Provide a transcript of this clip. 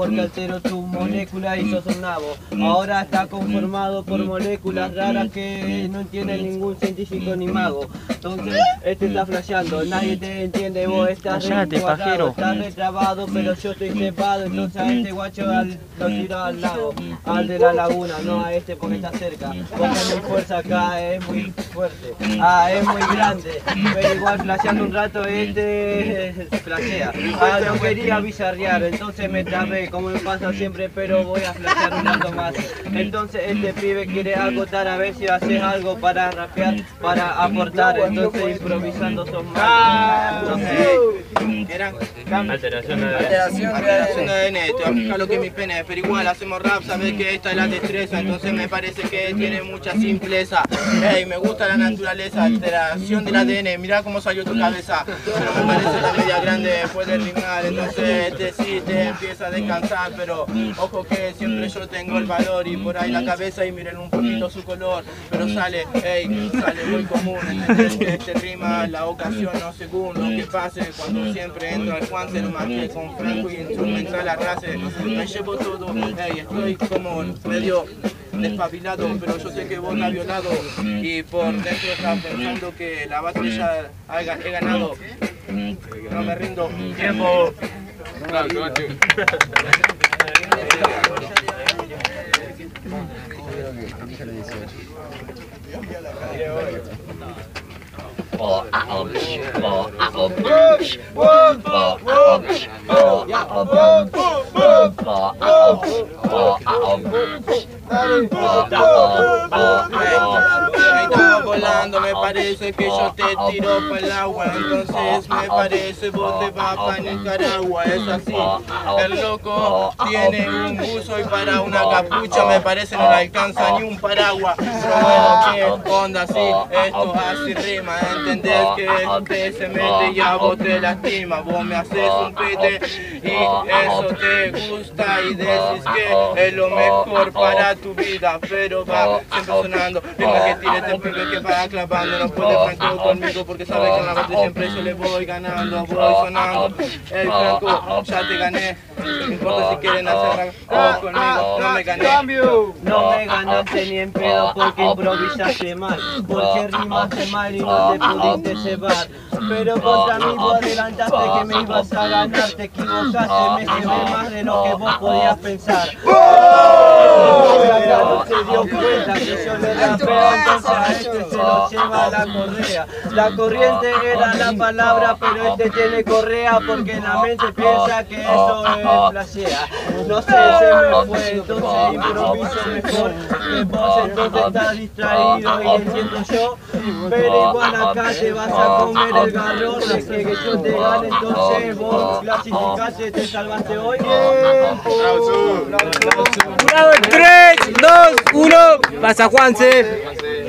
porque alteró tu molécula y sos un nabo. Ahora está conformado por moléculas raras que no entiende ningún científico ni mago. Entonces, este está flasheando, nadie te entiende, vos estás pajero. estás retrabado, pero yo estoy cepado, entonces a este guacho al- lo tiro al lago, al de la laguna, no a este porque está cerca. Vos tenés fuerza acá, es muy fuerte, ah, es muy grande, pero igual flasheando un rato este flashea. Ah, no quería bizarrear, entonces me trabé, como me pasa siempre, pero voy a flashear un rato más. Entonces este pibe quiere acotar a ver si haces algo para rapear, para aportar, entonces improvisando son más. No sé. Eran Alteración de alteración de ADN, te aplica lo que es mi pene, pero igual hacemos rap, sabes que esta es la destreza, entonces me parece que tiene mucha simpleza. Ey, me gusta la naturaleza, alteración del ADN, mira cómo salió tu cabeza, pero me parece la media grande, puede rimar, entonces este sí te empieza a descansar, pero ojo que siempre yo tengo el valor y por ahí la cabeza y miren un poquito su color, pero sale, ey, sale muy común, que este rima la ocasión, no según lo que pase, cuando siempre entro al Juanse, nomás que con Franco y instrumental arrase, me llevo todo, ey, estoy como medio despabilado, pero yo sé que vos la violado y por dentro estás pensando que la batalla he ganado. No me rindo. Tiempo. No, go on, do it. Ball apple bunch, ball apple bunch, ball apple bunch, ball apple bunch, ball apple bunch, ball apple bunch, ball apple bunch. Parece que yo te tiro para el agua, entonces me parece vos te vas para Nicaragua, es así. El loco tiene un buzo y para una capucha me parece no le alcanza ni un paraguas. Pero bueno, qué onda, sí, esto así rima, entendés que este se mete y a vos te lastima, vos me haces un pete y eso te gusta y decís que es lo mejor para tu vida, pero va siempre sonando, venga que tire este pibe que va clavando, no puede Franco conmigo porque sabe que en la batalla siempre yo le voy ganando, voy sonando, el Franco ya te gané, no importa si quieren hacer rap conmigo, no me gané. No me ganaste ni en pedo porque improvisaste mal, porque rimaste mal y no. te pudiste cebar. Pero contra mí vos adelantaste que me ibas a ganar, te equivocaste, me llevé más de lo que vos podías pensar. Ya no se dio cuenta que yo le rapeo, entonces a este se lo lleva la correa. La corriente era la palabra, pero este tiene correa porque la mente piensa que eso es flashea. No sé, se me fue, entonces improviso mejor. vos, entonces estás distraído y entiendo yo. Pero igual acá te vas a comer el garrón que, que yo te gane, entonces vos clasificaste, te salvaste hoy. Bravo, 3, 2, 1, pasa Juanse.